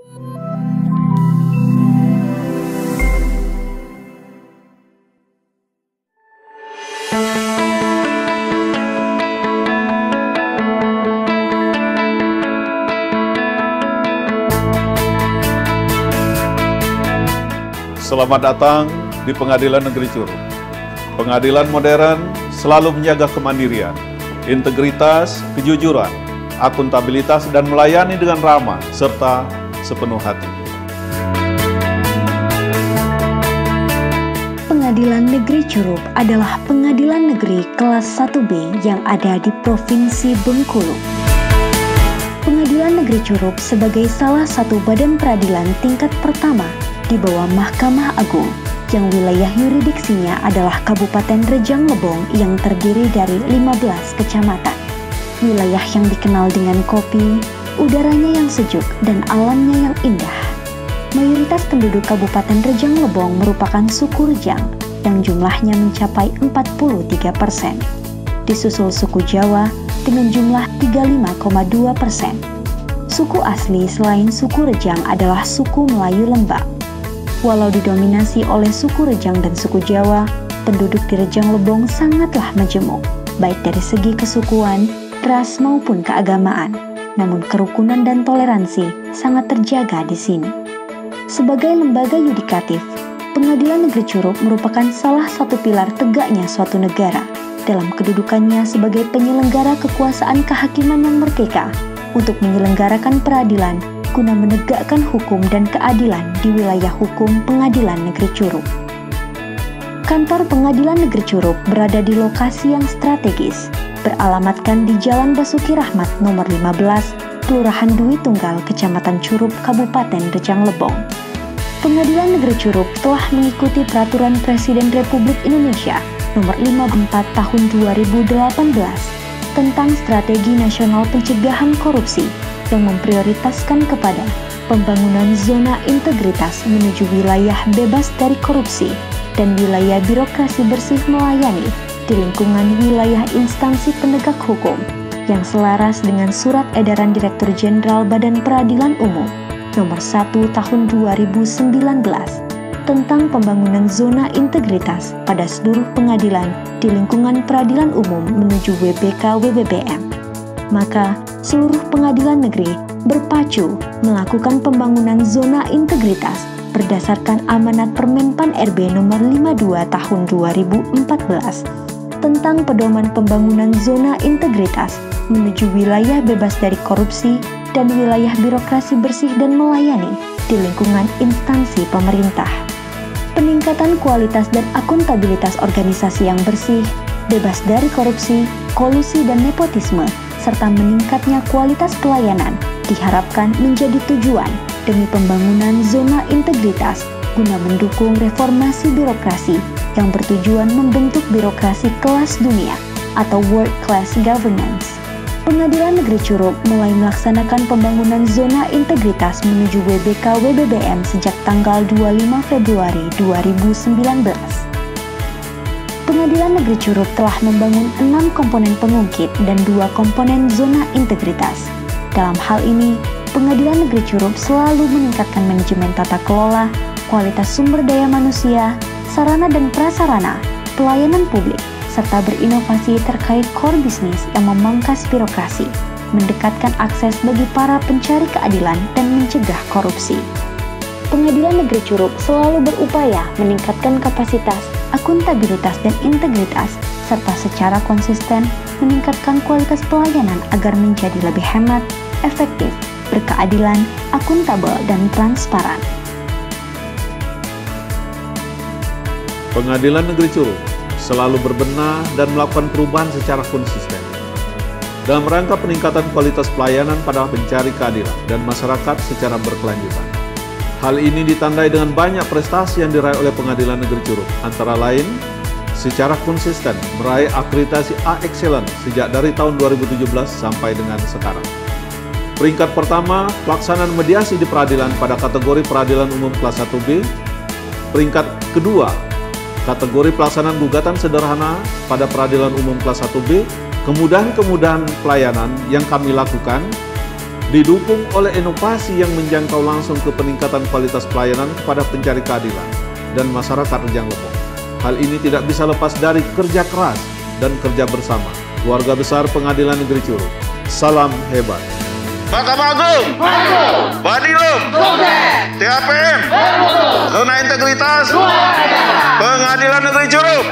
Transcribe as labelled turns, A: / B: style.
A: Selamat datang di Pengadilan Negeri Curug. Pengadilan modern selalu menjaga kemandirian, integritas, kejujuran, akuntabilitas, dan melayani dengan ramah serta sepenuh hati.
B: Pengadilan Negeri Curug adalah pengadilan negeri kelas 1B yang ada di Provinsi Bengkulu. Pengadilan Negeri Curug sebagai salah satu badan peradilan tingkat pertama di bawah Mahkamah Agung yang wilayah yuridiksinya adalah Kabupaten Rejang Lebong yang terdiri dari 15 kecamatan. Wilayah yang dikenal dengan kopi, udaranya yang sejuk, dan alamnya yang indah. Mayoritas penduduk Kabupaten Rejang Lebong merupakan suku Rejang yang jumlahnya mencapai 43 persen. Disusul suku Jawa dengan jumlah 35,2 persen. Suku asli selain suku Rejang adalah suku Melayu Lembak Walau didominasi oleh suku Rejang dan suku Jawa, penduduk di Rejang Lebong sangatlah majemuk, baik dari segi kesukuan, ras maupun keagamaan. Namun kerukunan dan toleransi sangat terjaga di sini. Sebagai lembaga yudikatif, Pengadilan Negeri Curug merupakan salah satu pilar tegaknya suatu negara dalam kedudukannya sebagai penyelenggara kekuasaan kehakiman yang merdeka untuk menyelenggarakan peradilan guna menegakkan hukum dan keadilan di wilayah hukum Pengadilan Negeri Curug. Kantor Pengadilan Negeri Curug berada di lokasi yang strategis, beralamatkan di Jalan Basuki Rahmat nomor 15, Kelurahan Dwi Tunggal, Kecamatan Curug, Kabupaten Rejang Lebong. Pengadilan Negeri Curug telah mengikuti Peraturan Presiden Republik Indonesia nomor 54 tahun 2018 tentang Strategi Nasional Pencegahan Korupsi yang memprioritaskan kepada pembangunan zona integritas menuju wilayah bebas dari korupsi dan wilayah birokrasi bersih melayani di lingkungan wilayah instansi penegak hukum yang selaras dengan Surat Edaran Direktur Jenderal Badan Peradilan Umum Nomor 1 Tahun 2019 tentang pembangunan zona integritas pada seluruh pengadilan di lingkungan peradilan umum menuju WBK WBBM. Maka, seluruh pengadilan negeri berpacu melakukan pembangunan zona integritas berdasarkan amanat Permenpan RB nomor 52 tahun 2014 tentang pedoman pembangunan zona integritas menuju wilayah bebas dari korupsi dan wilayah birokrasi bersih dan melayani di lingkungan instansi pemerintah. Peningkatan kualitas dan akuntabilitas organisasi yang bersih, bebas dari korupsi, kolusi dan nepotisme serta meningkatnya kualitas pelayanan diharapkan menjadi tujuan demi pembangunan zona integritas guna mendukung reformasi birokrasi yang bertujuan membentuk birokrasi kelas dunia atau world class governance. Pengadilan Negeri Curug mulai melaksanakan pembangunan zona integritas menuju WBK WBBM sejak tanggal 25 Februari 2019. Pengadilan Negeri Curug telah membangun enam komponen pengungkit dan dua komponen zona integritas. Dalam hal ini, Pengadilan Negeri Curug selalu meningkatkan manajemen tata kelola, kualitas sumber daya manusia, sarana dan prasarana, pelayanan publik, serta berinovasi terkait core bisnis yang memangkas birokrasi, mendekatkan akses bagi para pencari keadilan dan mencegah korupsi. Pengadilan Negeri Curug selalu berupaya meningkatkan kapasitas akuntabilitas dan integritas, serta secara konsisten meningkatkan kualitas pelayanan agar menjadi lebih hemat, efektif, berkeadilan, akuntabel, dan transparan.
A: Pengadilan Negeri Curug selalu berbenah dan melakukan perubahan secara konsisten dalam rangka peningkatan kualitas pelayanan pada pencari keadilan dan masyarakat secara berkelanjutan. Hal ini ditandai dengan banyak prestasi yang diraih oleh Pengadilan Negeri Curug, antara lain secara konsisten meraih akreditasi A Excellent sejak dari tahun 2017 sampai dengan sekarang. Peringkat pertama, pelaksanaan mediasi di peradilan pada kategori peradilan umum kelas 1B. Peringkat kedua, kategori pelaksanaan gugatan sederhana pada peradilan umum kelas 1B. Kemudahan-kemudahan pelayanan yang kami lakukan didukung oleh inovasi yang menjangkau langsung ke peningkatan kualitas pelayanan kepada pencari keadilan dan masyarakat Rejang Lebong. Hal ini tidak bisa lepas dari kerja keras dan kerja bersama keluarga besar Pengadilan Negeri Curug. Salam hebat.
C: Mahkamah Agung Maju Badilum TAPM, THPM Integritas. Pengadilan Negeri Curug.